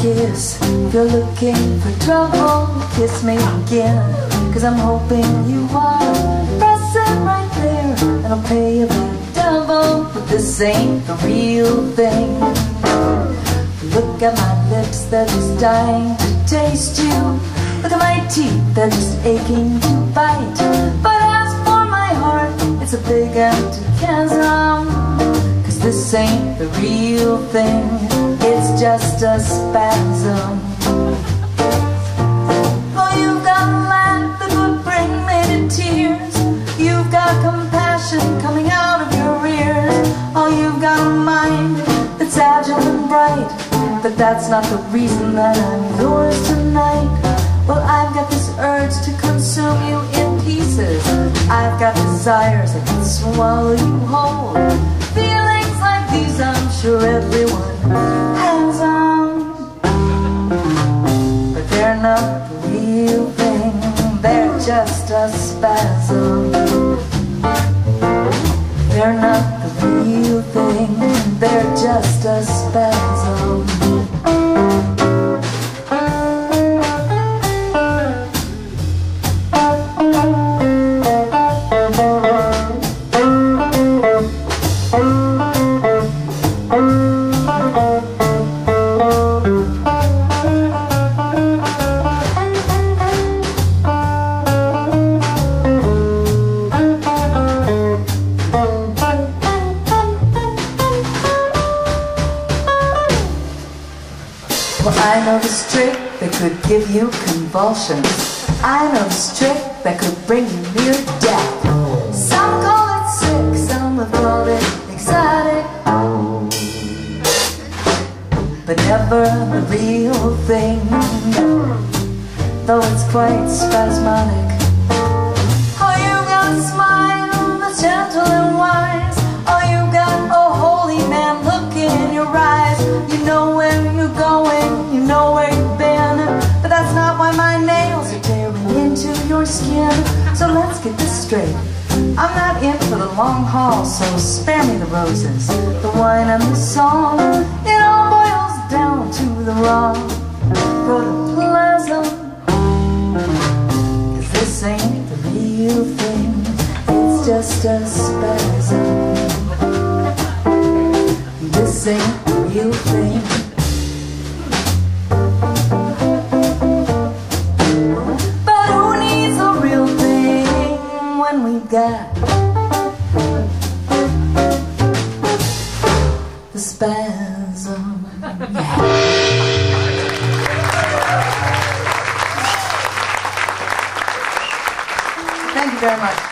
kiss. If you're looking for trouble, kiss me again. Cause I'm hoping you are. Press it right there, and I'll pay you back double. But this ain't the real thing. Look at my lips, they're just dying to taste you. Look at my teeth, they're just aching to bite. But as for my heart, it's a big empty chasm. Cause this ain't the real thing, it's just a spasm. Oh, you've got a laugh that would bring me to tears. You've got compassion coming out of your ears. Oh, you've got a mind that's agile and bright. But that's not the reason that I'm yours tonight. Well, I've got this urge to consume you in pieces. I've got desires that can swallow you whole. Feelings like these, I'm sure everyone real thing, they're just a spasm. They're not the real thing, they're just a spasm. Well, I know this trick that could give you convulsions. I know this trick that could bring you near death. Some call it sick, some have called it exotic. But never the real thing, though it's quite spasmodic. Skin. So let's get this straight. I'm not in for the long haul, so spare me the roses, the wine and the song. It all boils down to the raw protoplasm. Cause this ain't the real thing, it's just a spasm. This ain't very much.